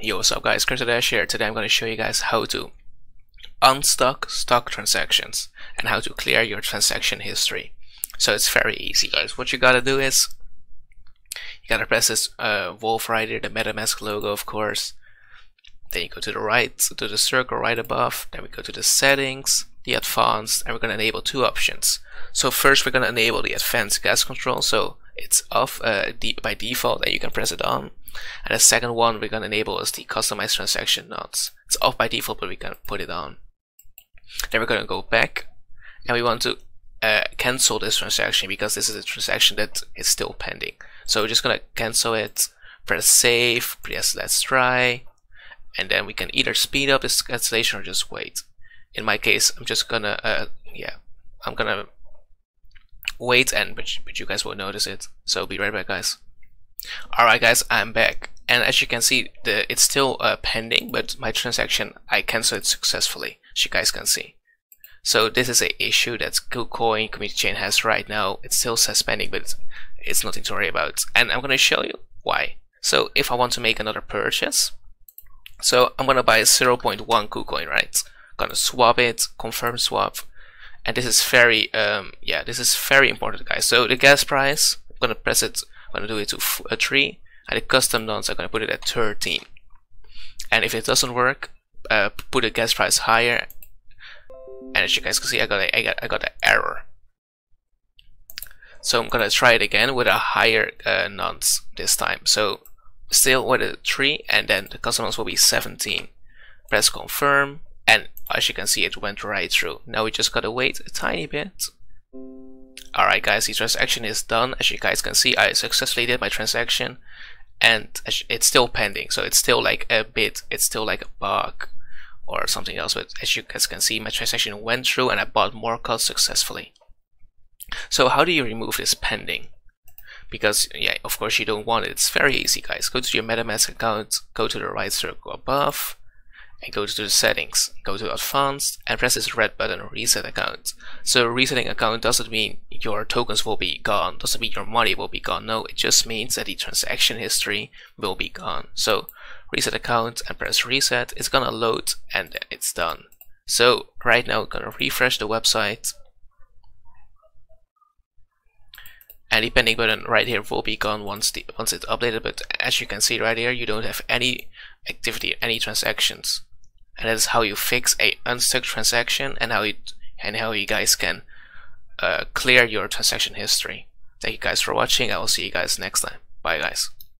Yo, what's up guys, Cryptodesh here. Today I'm going to show you guys how to unstuck stock transactions and how to clear your transaction history. So it's very easy guys. What you gotta do is you gotta press this uh, Wolf here, the MetaMask logo of course. Then you go to the right, to the circle right above. Then we go to the settings, the advanced, and we're gonna enable two options. So first we're gonna enable the advanced gas control. So it's off uh, by default and you can press it on. And the second one we're going to enable is the customize transaction nonce. It's off by default, but we can put it on. Then we're going to go back and we want to uh, cancel this transaction because this is a transaction that is still pending. So we're just going to cancel it, press save, press let's try, and then we can either speed up this cancellation or just wait. In my case, I'm just gonna, uh, yeah, I'm gonna wait and but, but you guys will notice it. So be right back, guys. Alright guys, I'm back. And as you can see, the it's still uh, pending, but my transaction, I canceled successfully, as you guys can see. So this is an issue that KuCoin community chain has right now. it's still suspending but it's, it's nothing to worry about. And I'm going to show you why. So if I want to make another purchase, so I'm going to buy 0.1 KuCoin, right? To swap it, confirm swap. And this is very, um, yeah, this is very important, guys. So the gas price, I'm to press it I'm to do it to a 3 and the custom nonce I'm to put it at 13 and if it doesn't work uh, put the gas price higher. And as you guys can see I got a, I got, I got an error. So I'm gonna try it again with a higher uh, nonce this time. So still with a 3 and then the custom nonce will be 17 press confirm and as you can see it went right through now we just gotta wait a tiny bit Alright guys, the transaction is done. As you guys can see, I successfully did my transaction and it's still pending. So it's still like a bit, it's still like a bug or something else. But as you guys can see, my transaction went through and I bought more cards successfully. So how do you remove this pending? Because yeah, of course you don't want it. It's very easy guys. Go to your MetaMask account, go to the right circle above, and go to the settings, go to advanced and press this red button reset account. So resetting account doesn't mean your tokens will be gone, doesn't mean your money will be gone. No, it just means that the transaction history will be gone. So reset account and press reset, it's gonna load and it's done. So right now I'm gonna refresh the website and the pending button right here will be gone once the once it's updated but as you can see right here you don't have any activity any transactions and that is how you fix a unstuck transaction and how you and how you guys can uh, clear your transaction history. Thank you guys for watching. I will see you guys next time. Bye guys.